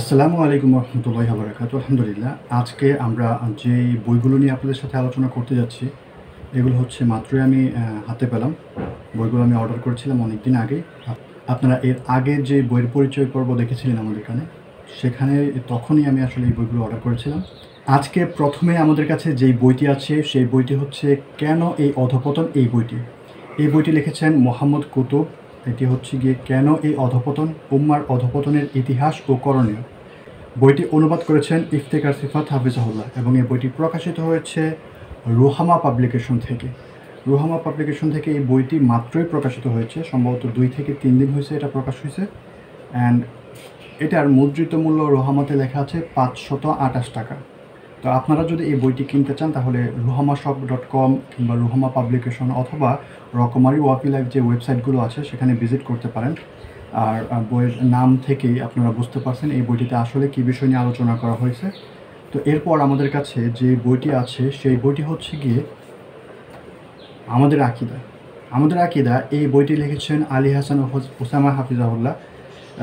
আসসালামু আলাইকুম রহমতুল্লাহ বারাকাত আলহামদুলিল্লাহ, আজকে আমরা যে বইগুলো নিয়ে আপনাদের সাথে আলোচনা করতে যাচ্ছি, এগুলো হচ্ছে মাত্রই আমি হাতে পেলাম। বইগুলো আমি অর্ডার করেছিলাম অনেক দিন আগে আপনারা এর আগে যে বইয়ের পরিচয় পর্ব দেখেছিলেন আমাদের এখানে সেখানে তখনই আমি আসলে এই বইগুলো অর্ডার করেছিলাম। আজকে প্রথমে আমাদের কাছে যেই বইটি আছে, সেই বইটি হচ্ছে কেন এই অধপতন এই বইটি? এই বইটি লিখেছেন মোহাম্মদ কুতুব এটি হচ্ছে গিয়ে কেন এই অধপতন, উম্মার অধপতনের ইতিহাস ও করণীয়? বইটি অনুবাদ করেছেন ইফতেকার সিফাত হাফিজাহুল্লাহ এবং এই বইটি প্রকাশিত হয়েছে রোহামা পাবলিকেশন থেকে। রোহামা পাবলিকেশন থেকে এই বইটি মাত্রই প্রকাশিত হয়েছে, সম্ভবত দুই থেকে তিন দিন হয়েছে এটা প্রকাশ হয়েছে। অ্যান্ড এটার মুদ্রিত মূল্য রোহামাতে লেখা আছে পাঁচশত আঠাশ টাকা। তো আপনারা যদি এই বইটি কিনতে চান, তাহলে রুহামা শপ ডট কম কিংবা রুহামা পাবলিকেশন অথবা রকমারি ওয়াপি লাইফ যে ওয়েবসাইটগুলো আছে, সেখানে ভিজিট করতে পারেন। আর বইয়ের নাম থেকেই আপনারা বুঝতে পারছেন এই বইটিতে আসলে কী বিষয় নিয়ে আলোচনা করা হয়েছে। তো এরপর আমাদের কাছে যে বইটি আছে, সেই বইটি হচ্ছে গিয়ে আমাদের আকিদা। আমাদের আকিদা, এই বইটি লিখেছেন আলী হাসান হোস- ওসামা হাফিজাহুল্লাহ।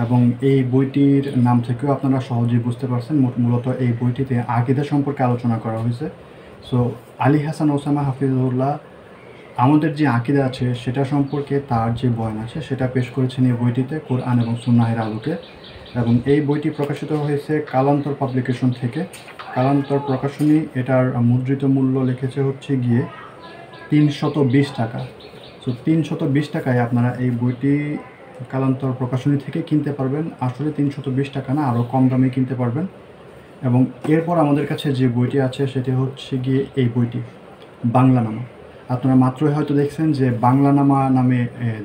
এবং এই বইটির নাম থেকেও আপনারা সহজেই বুঝতে পারছেন মূলত এই বইটিতে আকিদা সম্পর্কে আলোচনা করা হয়েছে। সো আলী হাসান ওসামা হাফিজুল্লাহ আমাদের যে আকিদা আছে, সেটা সম্পর্কে তার যে বয়ান আছে, সেটা পেশ করেছেন এই বইটিতে, কোরআন এবং সুন্নাহের আলোকে। এবং এই বইটি প্রকাশিত হয়েছে কালান্তর পাবলিকেশন থেকে। কালান্তর প্রকাশনী, এটার মুদ্রিত মূল্য লিখেছে হচ্ছে গিয়ে তিনশত বিশ টাকা। সো তিনশত বিশ টাকায় আপনারা এই বইটি কালান্তর প্রকাশনী থেকে কিনতে পারবেন। আসলে তিনশত বিশ টাকা না আরও কম দামে কিনতে পারবেন। এবং এরপর আমাদের কাছে যে বইটি আছে, সেটি হচ্ছে গিয়ে এই বইটি বাংলা নামা আপনারা মাত্রই হয়তো দেখছেন যে বাংলা নামা নামে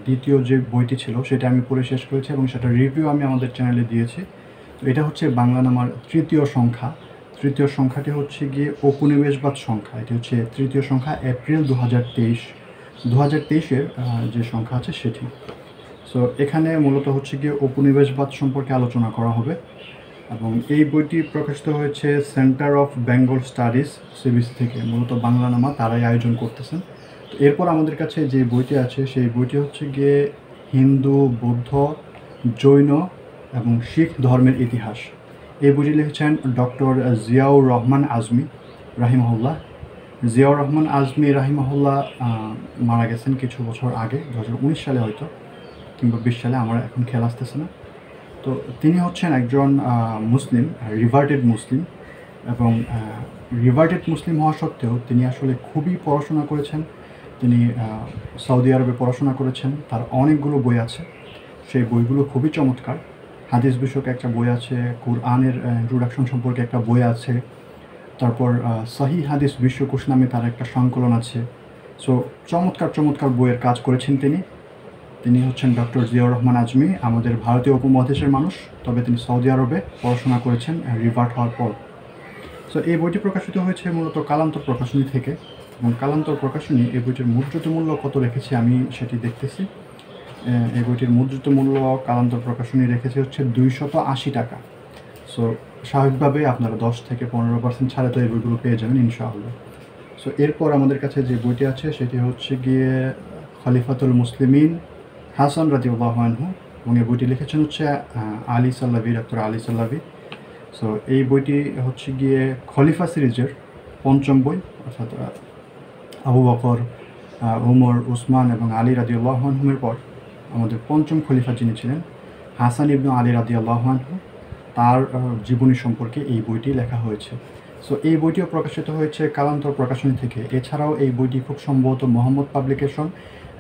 দ্বিতীয় যে বইটি ছিল, সেটা আমি পড়ে শেষ করেছি এবং সেটা রিভিউ আমি আমাদের চ্যানেলে দিয়েছি। তো এটা হচ্ছে বাংলা নামার তৃতীয় সংখ্যা। তৃতীয় সংখ্যাটি হচ্ছে গিয়ে উপনিবেশবাদ সংখ্যা। এটি হচ্ছে তৃতীয় সংখ্যা এপ্রিল দু হাজার তেইশ। দু হাজার তেইশের যে সংখ্যা আছে সেটি। সো এখানে মূলত হচ্ছে গিয়ে উপনিবেশবাদ সম্পর্কে আলোচনা করা হবে এবং এই বইটি প্রকাশিত হয়েছে centre of Bengal studies CBC থেকে। মূলত বাংলা নামা তারাই আয়োজন করতেছেন। তো এরপর আমাদের কাছে যে বইটি আছে, সেই বইটি হচ্ছে গিয়ে হিন্দু, বৌদ্ধ, জৈন এবং শিখ ধর্মের ইতিহাস। এই বইটি লিখেছেন ডক্টর জিয়াউর রহমান আজমি রাহিমহল্লা জিয়াউর রহমান আজমি রাহিমহল্লা মারা গেছেন কিছু বছর আগে, দু হাজার উনিশ সালে হয়তো। কিংবা বিশ সালে আমার এখন খেয়াল আসতেছে না। তো তিনি হচ্ছেন একজন মুসলিম রিভার্টেড মুসলিম এবং রিভার্টেড মুসলিম হওয়া সত্ত্বেও তিনি আসলে খুবই পড়াশোনা করেছেন। তিনি সৌদি আরবে পড়াশোনা করেছেন। তার অনেকগুলো বই আছে। সেই বইগুলো খুবই চমৎকার। হাদিস বিষয়ক একটা বই আছে, কোরআনের ইন্ট্রোডাকশন সম্পর্কে একটা বই আছে। তারপর সহি হাদিস বিশ্বকোষ নামে তার একটা সংকলন আছে। সো চমৎকার চমৎকার বইয়ের কাজ করেছেন তিনি। তিনি হচ্ছেন ডক্টর জিয়াউর রহমান আজমি, আমাদের ভারতীয় উপমহাদেশের মানুষ। তবে তিনি সৌদি আরবে পড়াশোনা করেছেন রিভার্ট হওয়ার পর। সো এই বইটি প্রকাশিত হয়েছে মূলত কালান্তর প্রকাশনী থেকে। এবং কালান্তর প্রকাশনী এই বইটির মুদ্রিত মূল্য কত রেখেছে আমি সেটি দেখতেছি। এই বইটির মুদ্রিত মূল্য কালান্তর প্রকাশনী রেখেছে হচ্ছে দুইশত আশি টাকা। সো স্বাভাবিকভাবে আপনারা দশ থেকে পনেরো পার্সেন্ট ছাড়ে তো এই বইগুলো পেয়ে যাবেন ইনশাআল্লাহ। সো এরপর আমাদের কাছে যে বইটি আছে সেটি হচ্ছে গিয়ে খলিফাতুল মুসলিমিন হাসান রাজিউল্লাহ আনহু এবং এই বইটি লিখেছেন হচ্ছে আলী সাল্লাবি, ডক্টর আলী সাল্লাবি। সো এই বইটি হচ্ছে গিয়ে খলিফা সিরিজের পঞ্চম বই, অর্থাৎ আবু বকর উমর, উসমান এবং আলী রাদিউল্লাহ আনহুমের পর আমাদের পঞ্চম খলিফা যিনি ছিলেন, হাসান ইবনু আলী রাদিউল্লাহ আনহু, তার জীবনী সম্পর্কে এই বইটি লেখা হয়েছে। সো এই বইটিও প্রকাশিত হয়েছে কালান্তর প্রকাশনী থেকে। এছাড়াও এই বইটি খুব সম্ভবত মোহাম্মদ পাবলিকেশন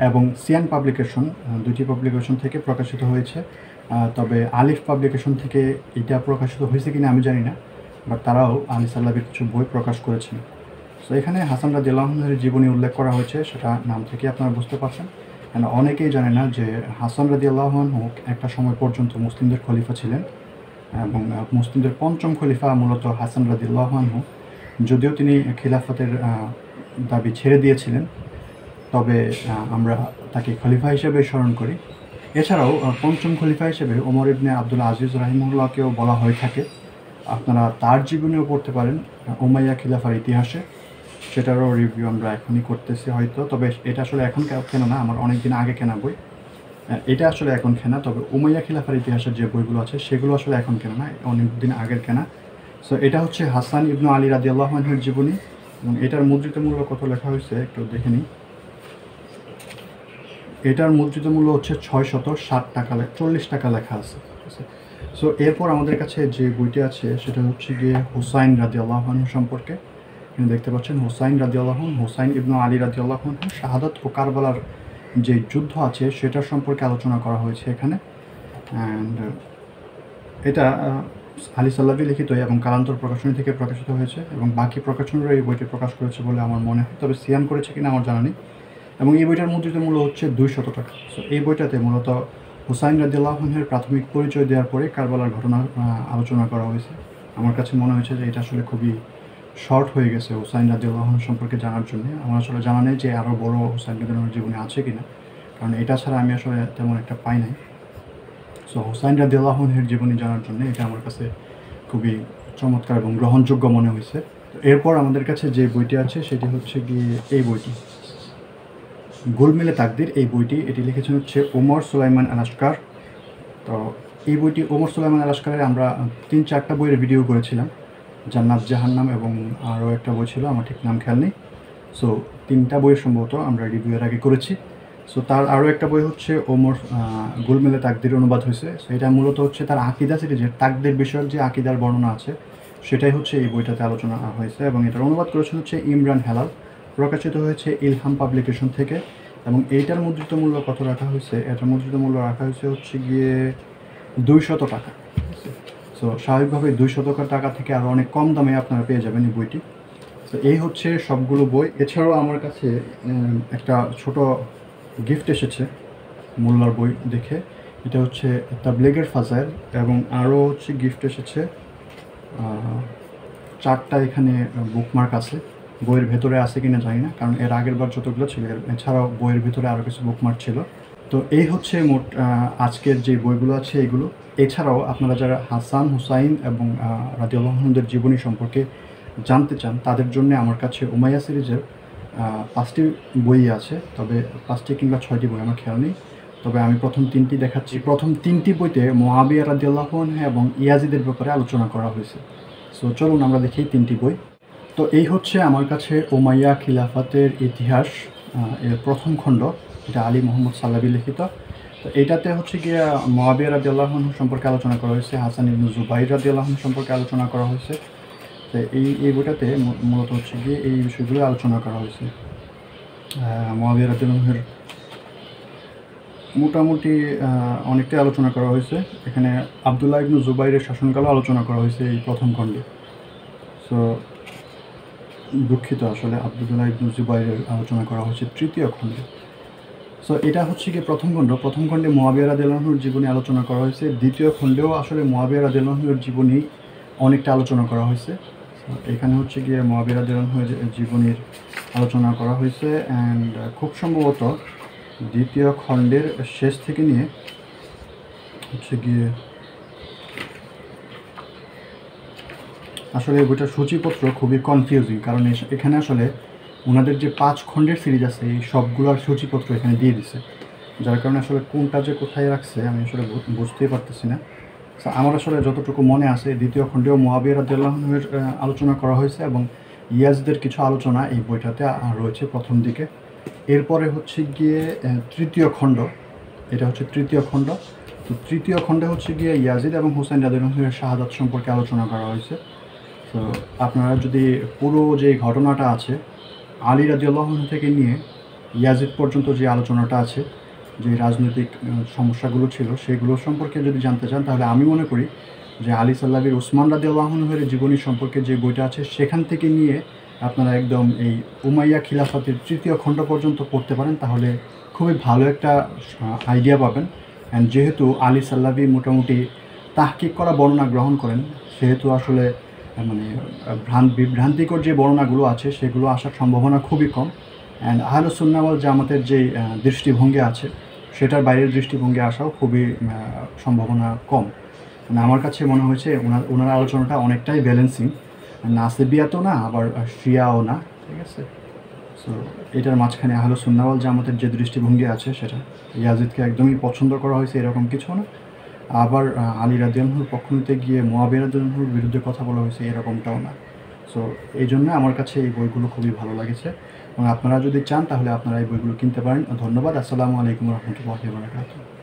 এবং সিয়ান পাবলিকেশন দুটি পাবলিকেশন থেকে প্রকাশিত হয়েছে। তবে আলিফ পাবলিকেশন থেকে এটা প্রকাশিত হয়েছে কিনা আমি জানি না, বাট তারাও আলী সাল্লাবির কিছু বই প্রকাশ করেছেন। সো এখানে হাসান রাদিউল্লাহনের জীবনী উল্লেখ করা হয়েছে, সেটা নাম থেকে আপনারা বুঝতে পারছেন। And অনেকেই জানে না যে হাসান রাদিউল্লাহনহু একটা সময় পর্যন্ত মুসলিমদের খলিফা ছিলেন এবং মুসলিমদের পঞ্চম খলিফা মূলত হাসান রাদিউল্লাহনহু যদিও তিনি খিলাফতের দাবি ছেড়ে দিয়েছিলেন তবে আমরা তাকে খলিফা হিসেবে স্মরণ করি। এছাড়াও পঞ্চম খলিফা হিসেবে ওমর ইবনে আব্দুল আজিজ রাহিমুল্লাহকেও বলা হয়ে থাকে। আপনারা তার জীবনেও পড়তে পারেন আহ, উমাইয়া খিলাফার ইতিহাসে। সেটারও রিভিউ আমরা এখনই করতেছি হয়তো তবে এটা আসলে এখন কেন না আমার অনেক দিন আগে কেনা বই। এটা আসলে এখন কেনা তবে উমাইয়া খিলাফার ইতিহাসের যে বইগুলো আছে সেগুলো আসলে এখন কেনা না অনেক দিন আগের কেনা। সো এটা হচ্ছে হাসান ইবনু আলী রাজি আল্লাহনের জীবনী এবং এটার মুদ্রিত মূল্য কত লেখা হয়েছে একটু দেখে নিই। এটার মুদ্রিত মূল্য হচ্ছে ছয় শত ষাট টাকা চল্লিশ টাকা লেখা আছে সো এরপর আমাদের কাছে যে বইটি আছে, সেটা হচ্ছে গিয়ে হুসাইন রাজি আল্লাহন সম্পর্কে। দেখতে পাচ্ছেন, হুসাইন রাজি আল্লাহন হুসাইন ইবনু আলী রাজি আল্লাহন শাহাদত ও কারবালার যে যুদ্ধ আছে, সেটার সম্পর্কে আলোচনা করা হয়েছে এখানে। অ্যান্ড এটা আলী সাল্লাভি লিখিত এবং কালান্তর প্রকাশনী থেকে প্রকাশিত হয়েছে এবং বাকি প্রকাশনীরা এই বইটি প্রকাশ করেছে বলে আমার মনে হয়। তবে সিয়ান করেছে কিনা আমার জানা নেই। এবং এই বইটার মুদ্রিত মূল্য হচ্ছে দুইশত টাকা। সো এই বইটাতে মূলত হুসাইন রাজিউল্লাহনের প্রাথমিক পরিচয় দেওয়ার পরে কারবালার ঘটনা আলোচনা করা হয়েছে। আমার কাছে মনে হয়েছে যে এটা আসলে খুবই শর্ট হয়ে গেছে হুসাইন রাজিউল্লাহন সম্পর্কে জানার জন্য। আমার আসলে জানা নেই যে আরও বড় হুসাইন রাজিউল্লাহর জীবনে আছে কিনা, কারণ এটা ছাড়া আমি আসলে তেমন একটা পাই নাই। সো হুসাইন রাজিউল্লাহনের জীবনী জানার জন্য এটা আমার কাছে খুবই চমৎকার এবং গ্রহণযোগ্য মনে হয়েছে। এরপর আমাদের কাছে যে বইটি আছে সেটি হচ্ছে গিয়ে এই বইটি। গোলমেলে তাকদির, এই বইটি, এটি লিখেছেন হচ্ছে ওমর সুলাইমান আলাস্কার তো এই বইটি ওমর সুলাইমান আলাস্কারের আমরা তিন চারটা বইয়ের ভিডিও করেছিলাম, জান্নাত, জাহান্নাম এবং আরও একটা বই ছিল, আমার ঠিক নাম খেয়াল নেই। সো তিনটা বইয়ের সম্ভবত আমরা রিভিউয়ের আগে করেছি। সো তার আরও একটা বই হচ্ছে ওমর গোলমেলে তাকদির অনুবাদ হয়েছে। সো এটা মূলত হচ্ছে তার আকিদা সিরিজের তাকদের বিষয়ক যে আকিদার বর্ণনা আছে, সেটাই হচ্ছে এই বইটাতে আলোচনা হয়েছে এবং এটার অনুবাদ করেছেন হচ্ছে ইমরান হেলাল। প্রকাশিত হয়েছে ইলহাম পাবলিকেশন থেকে এবং এইটার মুদ্রিত মূল্য কত রাখা হয়েছে? এটার মুদ্রিত মূল্য রাখা হয়েছে হচ্ছে গিয়ে দুইশত টাকা। সো স্বাভাবিকভাবে দুই দুইশত টাকা থেকে আরও অনেক কম দামে আপনারা পেয়ে যাবেন এই বইটি। তো এই হচ্ছে সবগুলো বই। এছাড়াও আমার কাছে একটা ছোট গিফট এসেছে মোল্লার বই দেখে। এটা হচ্ছে তাবলেগের ফাজাইল এবং আরও হচ্ছে গিফট এসেছে চারটা এখানে বুকমার্ক আছে। বইয়ের ভেতরে আছে কিনা জানি না, কারণ এর আগের বার যতগুলো ছিল এছাড়াও বইয়ের ভিতরে আরও কিছু বুকমার্ক ছিল। তো এই হচ্ছে মোট আজকের যে বইগুলো আছে এগুলো। এছাড়াও আপনারা যারা হাসান হুসাইন এবং রাজিউল্লাহনদের জীবনী সম্পর্কে জানতে চান, তাদের জন্য আমার কাছে উমাইয়া সিরিজের পাঁচটি বই আছে। তবে পাঁচটি কিংবা ছয়টি বই আমার খেয়াল নেই। তবে আমি প্রথম তিনটি দেখাচ্ছি। প্রথম তিনটি বইতে মহাবিয়া রাজিউল্লাহন এবং ইয়াজিদের ব্যাপারে আলোচনা করা হয়েছে। সো চলুন আমরা দেখি তিনটি বই। তো এই হচ্ছে আমার কাছে ওমাইয়া খিলাফাতের ইতিহাস এর প্রথম খণ্ড এটা আলী মোহাম্মদ সাল্লাবি লিখিত। তো এইটাতে হচ্ছে গিয়ে মহাবিয়া রাজি আল্লাহন সম্পর্কে আলোচনা করা হয়েছে, হাসান ইবনু জুবাইর রাজি আল্লাহন সম্পর্কে আলোচনা করা হয়েছে। তো এই এই বইটাতে মূলত হচ্ছে গিয়ে এই বিষয়গুলো আলোচনা করা হয়েছে। মহাবিয়া রাজি আল্লাহের মোটামুটি অনেকটাই আলোচনা করা হয়েছে। এখানে আবদুল্লাহ ইবনু জুবাইরের শাসনকালও আলোচনা করা হয়েছে এই প্রথম খণ্ডে। সো দুঃখিত, আসলে আবদুল্লাহ ইবনু জুবাইরের আলোচনা করা হয়েছে তৃতীয় খণ্ডে। সো এটা হচ্ছে কি প্রথম খণ্ড? প্রথম খণ্ডে মহাবিয়া রাদিল্লাহুর জীবনী আলোচনা করা হয়েছে। দ্বিতীয় খণ্ডেও আসলে মহাবিয়া রাদিল্লাহুর জীবনী অনেকটা আলোচনা করা হয়েছে। এখানে হচ্ছে গিয়ে মহাবিয়া রাদিল্লাহুর জীবনীর আলোচনা করা হয়েছে অ্যান্ড খুব সম্ভবত দ্বিতীয় খণ্ডের শেষ থেকে নিয়ে হচ্ছে গিয়ে আসলে বইটার সূচিপত্র খুবই কনফিউজিং কারণ এখানে আসলে ওনাদের যে পাঁচ খণ্ডের সিরিজ আছে, এই সবগুলোর সূচিপত্র এখানে দিয়ে দিছে। যার কারণে আসলে কোনটা যে কোথায় রাখছে, আমি আসলে বুঝতেই পারতেছি না। আমার আসলে যতটুকু মনে আছে, দ্বিতীয় খণ্ডেও মহাবির আদাল্লাহনের আলোচনা করা হয়েছে এবং ইয়াজদের কিছু আলোচনা এই বইটাতে রয়েছে প্রথম দিকে। এরপরে হচ্ছে গিয়ে তৃতীয় খণ্ড। এটা হচ্ছে তৃতীয় খণ্ড। তো তৃতীয় খণ্ডে হচ্ছে গিয়ে ইয়াজিদ এবং হুসাইন রাদিনের শাহাদাত সম্পর্কে আলোচনা করা হয়েছে। তো আপনারা যদি পুরো যে ঘটনাটা আছে, আলী রাজিউল্লাহ থেকে নিয়ে ইয়াজিদ পর্যন্ত যে আলোচনাটা আছে, যে রাজনৈতিক সমস্যাগুলো ছিল, সেগুলো সম্পর্কে যদি জানতে চান, তাহলে আমি মনে করি যে আলী সাল্লাবির উসমান রাজিউল্লাহনের জীবনী সম্পর্কে যে বইটা আছে, সেখান থেকে নিয়ে আপনারা একদম এই উমাইয়া খিলাফতের তৃতীয় খণ্ড পর্যন্ত পড়তে পারেন, তাহলে খুবই ভালো একটা আইডিয়া পাবেন। অ্যান্ড যেহেতু আলী সাল্লাবি মোটামুটি তাহকিক করা বর্ণনা গ্রহণ করেন, সেহেতু আসলে মানে বিভ্রান্তিকর যে বর্ণনাগুলো আছে, সেগুলো আসার সম্ভাবনা খুবই কম। অ্যান্ড আহলুসুন্নাওয়াল জামাতের যে দৃষ্টিভঙ্গি আছে, সেটার বাইরের দৃষ্টিভঙ্গি আসাও খুবই সম্ভাবনা কম। মানে আমার কাছে মনে হয়েছে, ওনার ওনার আলোচনাটা অনেকটাই ব্যালেন্সিং নাসেবিয়া তো না, আবার শিয়াও না, ঠিক আছে? সো এটার মাঝখানে আহলো সুন্নাওয়াল জামাতের যে দৃষ্টিভঙ্গি আছে, সেটা ইয়াজিদকে একদমই পছন্দ করা হয়েছে এরকম কিছু না। আবার আলী রাদিয়ানহুর পক্ষ নিতে গিয়ে মোয়াবিয়া বিরুদ্ধে কথা বলা হয়েছে এরকমটাও না। সো এই জন্য আমার কাছে এই বইগুলো খুবই ভালো লাগেছে। এবং আপনারা যদি চান, তাহলে আপনারা এই বইগুলো কিনতে পারেন। ধন্যবাদ। আসসালামু আলাইকুম রহমতুল্লাহ বারকাতুহ।